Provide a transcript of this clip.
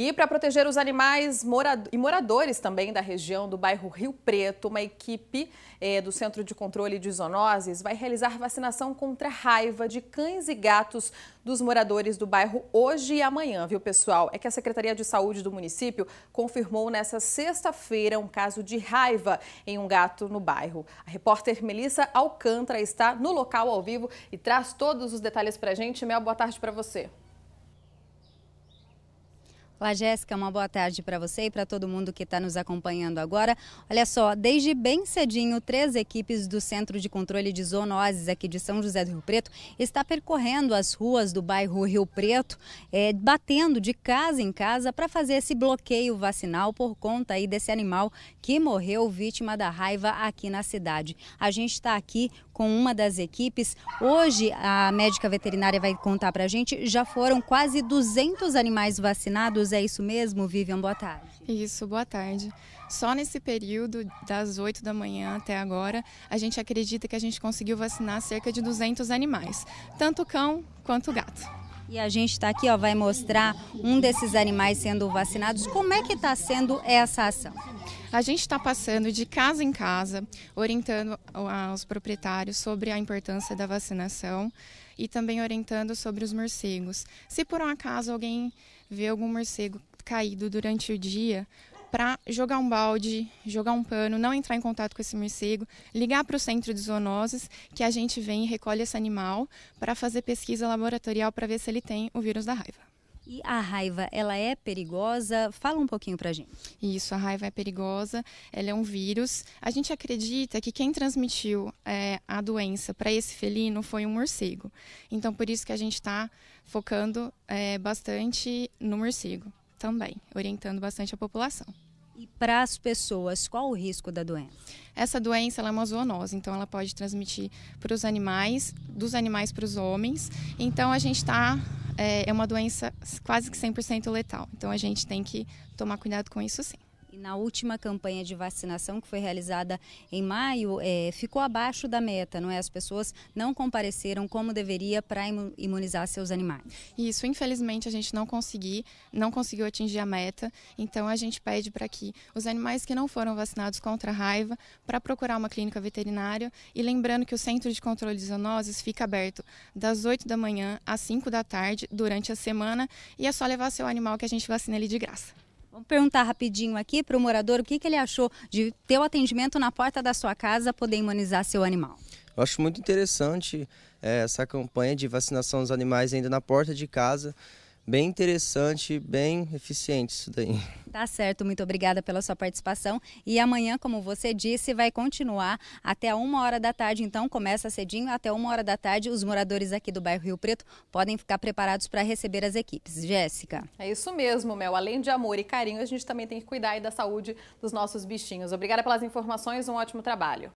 E para proteger os animais e moradores também da região do bairro Rio Preto, uma equipe eh, do Centro de Controle de Zoonoses vai realizar vacinação contra a raiva de cães e gatos dos moradores do bairro hoje e amanhã, viu pessoal? É que a Secretaria de Saúde do município confirmou nessa sexta-feira um caso de raiva em um gato no bairro. A repórter Melissa Alcântara está no local ao vivo e traz todos os detalhes para a gente. Mel, boa tarde para você. Olá, Jéssica, uma boa tarde para você e para todo mundo que está nos acompanhando agora. Olha só, desde bem cedinho, três equipes do Centro de Controle de Zoonoses aqui de São José do Rio Preto está percorrendo as ruas do bairro Rio Preto, é, batendo de casa em casa para fazer esse bloqueio vacinal por conta aí desse animal que morreu vítima da raiva aqui na cidade. A gente está aqui com uma das equipes. Hoje a médica veterinária vai contar para a gente, já foram quase 200 animais vacinados é isso mesmo, Vivian? Boa tarde. Isso, boa tarde. Só nesse período, das 8 da manhã até agora, a gente acredita que a gente conseguiu vacinar cerca de 200 animais, tanto cão quanto gato. E a gente está aqui, ó, vai mostrar um desses animais sendo vacinados. Como é que está sendo essa ação? A gente está passando de casa em casa, orientando os proprietários sobre a importância da vacinação e também orientando sobre os morcegos. Se por um acaso alguém vê algum morcego caído durante o dia, para jogar um balde, jogar um pano, não entrar em contato com esse morcego, ligar para o centro de zoonoses, que a gente vem e recolhe esse animal para fazer pesquisa laboratorial para ver se ele tem o vírus da raiva. E a raiva, ela é perigosa? Fala um pouquinho pra gente. Isso, a raiva é perigosa, ela é um vírus. A gente acredita que quem transmitiu é, a doença para esse felino foi um morcego. Então, por isso que a gente está focando é, bastante no morcego também, orientando bastante a população. E para as pessoas, qual o risco da doença? Essa doença é uma zoonose, então ela pode transmitir para os animais, dos animais para os homens. Então a gente está é, é uma doença quase que 100% letal. Então a gente tem que tomar cuidado com isso sim na última campanha de vacinação que foi realizada em maio, é, ficou abaixo da meta, não é? As pessoas não compareceram como deveria para imunizar seus animais. Isso, infelizmente a gente não não conseguiu atingir a meta. Então a gente pede para que os animais que não foram vacinados contra a raiva para procurar uma clínica veterinária e lembrando que o Centro de Controle de Zoonoses fica aberto das 8 da manhã às 5 da tarde durante a semana e é só levar seu animal que a gente vacina ele de graça. Vamos perguntar rapidinho aqui para o morador o que, que ele achou de ter o atendimento na porta da sua casa poder imunizar seu animal. Eu acho muito interessante é, essa campanha de vacinação dos animais ainda na porta de casa bem interessante, bem eficiente isso daí. Tá certo, muito obrigada pela sua participação. E amanhã, como você disse, vai continuar até uma hora da tarde. Então, começa cedinho, até uma hora da tarde. Os moradores aqui do bairro Rio Preto podem ficar preparados para receber as equipes. Jéssica. É isso mesmo, Mel. Além de amor e carinho, a gente também tem que cuidar da saúde dos nossos bichinhos. Obrigada pelas informações, um ótimo trabalho.